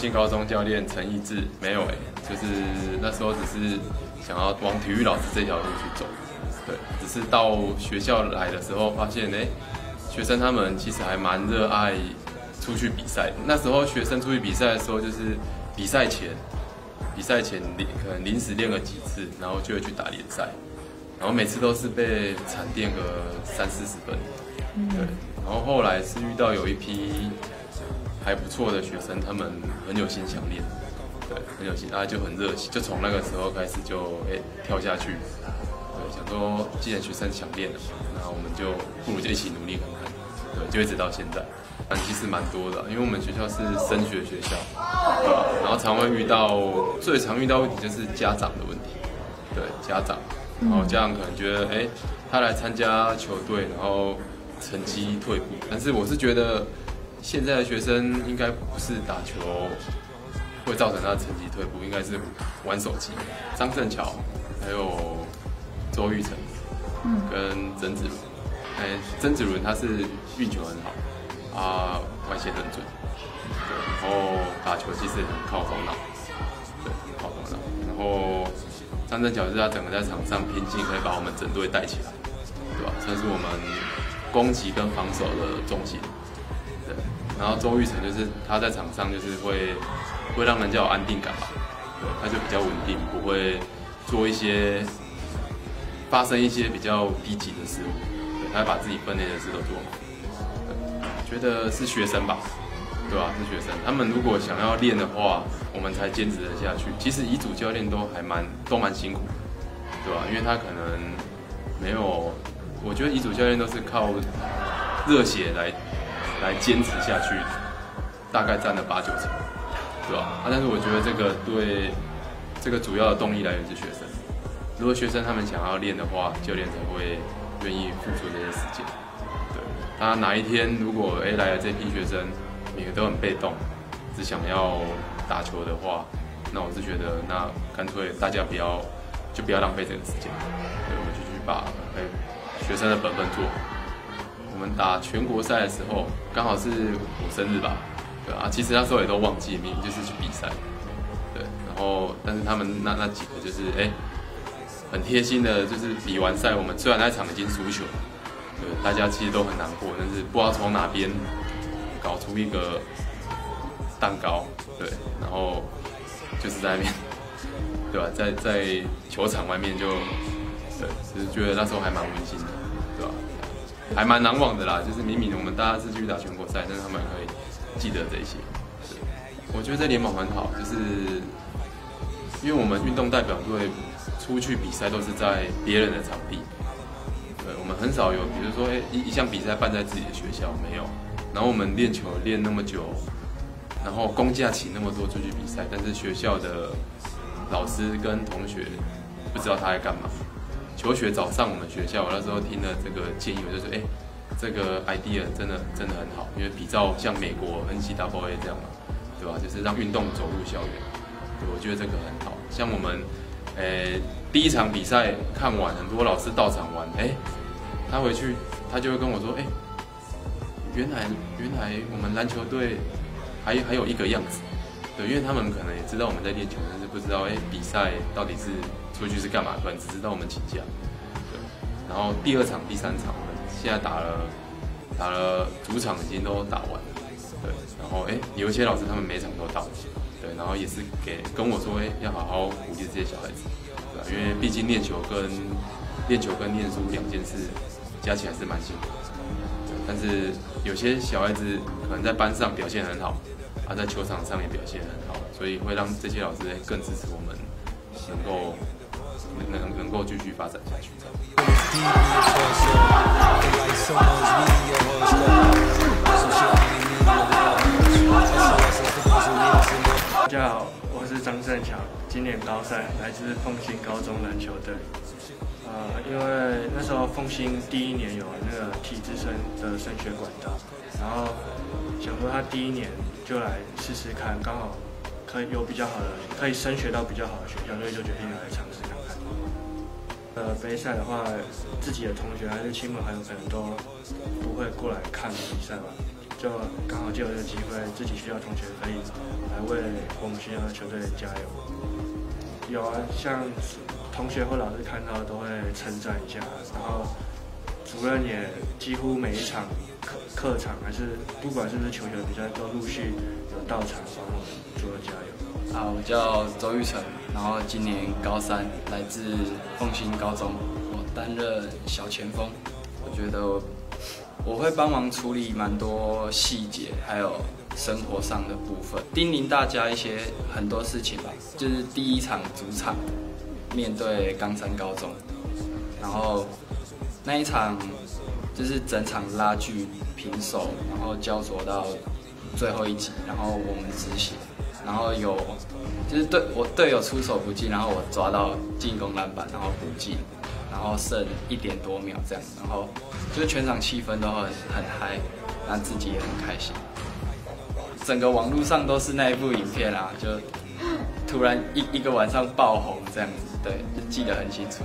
新高中教练陈义志没有哎，就是那时候只是想要往体育老师这条路去走，对，只是到学校来的时候发现哎，学生他们其实还蛮热爱出去比赛。那时候学生出去比赛的时候，就是比赛前，比赛前临可能临时练了几次，然后就会去打联赛，然后每次都是被惨电个三四十分，对，然后后来是遇到有一批。还不错的学生，他们很有心想练，对，很有心，啊，就很热心，就从那个时候开始就哎跳下去，对，想说既然学生想练了，那我们就不如就一起努力看看，对，就一直到现在，但其实蛮多的，因为我们学校是升学学校，对吧？然后常会遇到最常遇到问题就是家长的问题，对，家长，然后家长可能觉得哎他来参加球队，然后成绩退步，但是我是觉得。现在的学生应该不是打球会造成他成绩退步，应该是玩手机。张振桥，还有周玉成，嗯，跟曾子伦，哎，曾子伦他是运球很好，啊，外线很准，对，然后打球其实很靠头脑，对，靠头脑。然后张振桥是他整个在场上拼劲，可以把我们整队带起来，对吧？算是我们攻击跟防守的中心。然后周玉成就是他在场上就是会会让人家有安定感吧，对，他就比较稳定，不会做一些发生一些比较低级的失误，对，他把自己分内的事都做好。觉得是学生吧，对吧？是学生，他们如果想要练的话，我们才坚持得下去。其实乙组教练都还蛮都蛮辛苦，对吧？因为他可能没有，我觉得乙组教练都是靠热血来。来坚持下去，大概占了八九成，对吧？啊，但是我觉得这个对这个主要的动力来源是学生。如果学生他们想要练的话，教练才会愿意付出这些时间。对，他哪一天如果哎来了这批学生，每个都很被动，只想要打球的话，那我是觉得那干脆大家不要就不要浪费这个时间，对，我们就去把哎学生的本分做。我们打全国赛的时候，刚好是我生日吧，对啊，其实那时候也都忘记，明明就是去比赛，对，然后但是他们那那几个就是哎，很贴心的，就是比完赛，我们虽然那场已经输球，对，大家其实都很难过，但是不知道从哪边搞出一个蛋糕，对，然后就是在那边，对吧，在在球场外面就，对，其实觉得那时候还蛮温馨的，还蛮难忘的啦，就是明明我们大家是去打全国赛，但是他们可以记得这些。我觉得这联盟很好，就是因为我们运动代表队出去比赛都是在别人的场地，对，我们很少有，比如说一一项比赛办在自己的学校没有。然后我们练球练那么久，然后公假请那么多出去比赛，但是学校的老师跟同学不知道他在干嘛。求学早上我们学校，我那时候听了这个建议，我就说，哎，这个 idea 真的真的很好，因为比较像美国 N C W A 这样嘛，对吧？就是让运动走入校园，我觉得这个很好。像我们，诶，第一场比赛看完，很多老师到场玩，哎，他回去他就会跟我说，哎，原来原来我们篮球队还还有一个样子，对，因为他们可能也知道我们在练球，但是不知道，哎，比赛到底是。出去是干嘛？可能只知道我们请假，对。然后第二场、第三场，我们现在打了打了主场已经都打完了，对。然后哎，有一些老师他们每场都到，对。然后也是给跟我说，哎，要好好鼓励这些小孩子，对吧？因为毕竟练球跟练球跟念书两件事加起来是蛮辛苦的，但是有些小孩子可能在班上表现很好，他，在球场上也表现很好，所以会让这些老师更支持我们，能够。能能够继续发展下去。大家好，我是张胜强，今年高赛来自奉新高中篮球队。呃，因为那时候奉新第一年有那个体制生的升学管道，然后想说他第一年就来试试看，刚好可以有比较好的，可以升学到比较好的学校，所以就决定来尝试看看。呃，杯赛的话，自己的同学还是亲朋好友可能都不会过来看比赛吧。就刚好借有这个机会，自己学校同学可以来为我们学校的球队加油。有啊，像同学或老师看到都会称赞一下，然后主任也几乎每一场客客场还是不管是不是球球比赛，都陆续有到场帮我们做加油。啊，我叫周玉成，然后今年高三，来自凤新高中，我担任小前锋。我觉得我会帮忙处理蛮多细节，还有生活上的部分，叮咛大家一些很多事情吧。就是第一场主场面对冈山高中，然后那一场就是整场拉锯平手，然后焦灼到最后一集，然后我们执行。然后有，就是队我队友出手不进，然后我抓到进攻篮板，然后补进，然后剩一点多秒这样，然后就是全场气氛都很很嗨，让自己也很开心。整个网络上都是那一部影片啊，就突然一一个晚上爆红这样子，对，记得很清楚。